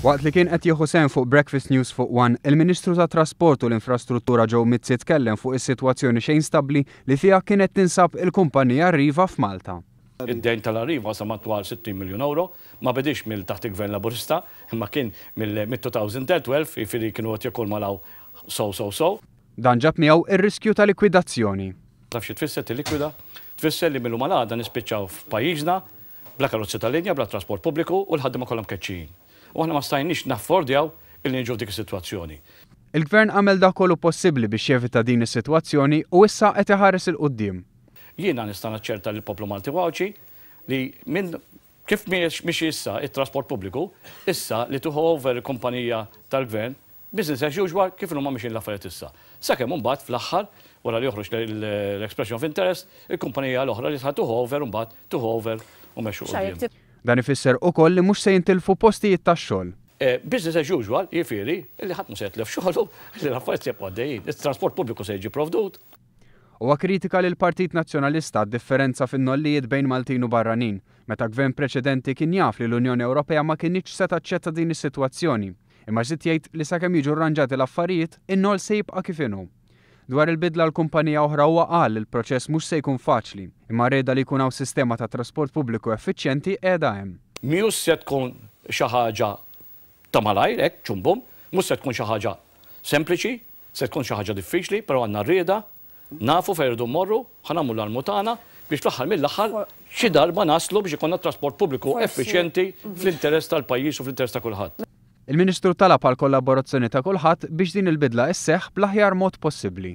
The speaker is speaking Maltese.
Waqt li kien qed jieħu sehem fuq Breakfast News fuq one, il-Ministru tat-Trasport u l-Infrastruttura Joe Mizzi tkellem fuq is-sitwazzjoni xejn stabbli li fiha kienet tinsab il-kumpanija Arriva f'Malta. Id-dejn tal-Arriva wasal madwar 60 miljun ewro. Ma bidiex mill taħt il-Gvern Laburista, imma kien mill-2012, jiġifieri kienu qed jikkulmalaw sew sew sew. Dan ġab miegħu r-riskju ta' likwidazzjoni. Taf xi tfisser tillikwida? Tfisser li mil-lum għal għada nispiċċaw f'pajjiżna bla karozzi tal-linja, bla trasport pubbliku u l-ħaddiema kollha mkeċċijin. U aħna ma stajniex naffordjaw illi niġu f'dik is-sitwazzjoni. Il-Gvern għamel dak kollu possibbli biex jevita din is-sitwazzjoni u issa qed iħares 'il quddiem. Jiena nista' naċċerta lill-poplu Malti u Għawdxi li minn kif mhijiex mixi issa t-trasport pubbliku, issa li tieħu over il-kumpanija tal-Gvern, Business as usual kif inhuma mixjin l-affarijiet issa. Sakemm imbagħad fl-aħħar, wara li joħroġ l-expression of interest, il-kumpanija l-oħra li ħa tuh over imbagħad tuh over u mexxu quddiem. Dan ifisser ukoll li mhux se jintilfu postijiet tax-xogħol. Business as usual jifieri li ħadd mhu se jitlef xogħlu, li l-affarijiet se jibqgħu għaddejjin. It-transport pubbliku se jiġi pprovdut. Huwa kritika li l-Partit Nazzjonalista għad-differenza fin-nollijiet bejn Maltin u barranin, meta Gvern preċedenti kien jaf li l-Unjoni Ewropea ma kinitx se taċċetta din is-sitwazzjoni. Imma żied jgħid li sakemm jiġu rranġati l-affarijiet, in-noll se jibqa' kif inhu. Dwar il-bidla għal kumpanija oħra huwa qal li l-proċess mhux se jkun faċli, imma r-rieda li jkun hawn sistema ta' trasport pubbliku effiċjenti qiegħda hemm. Mhijiex se tkun xi ħaġa ta' malajr hekk ċum bum, mhux se tkun xi ħaġa sempliċi, se tkun xi ħaġa diffiċli, però għandna r-rieda Nafu fejn irridu mmorru, ħa nagħmlu l-almu tagħna biex fl-aħħar mill-aħħar xi darba naslu biex ikollna trasport pubbliku effiċjenti fl-interess tal-pajjiż u fl-interess ta' kulħadd. Il-Ministru talab għall-kollaborazzjoni ta' kulħadd biex din il-bidla sseħħ bl-aħjar mod possibbli.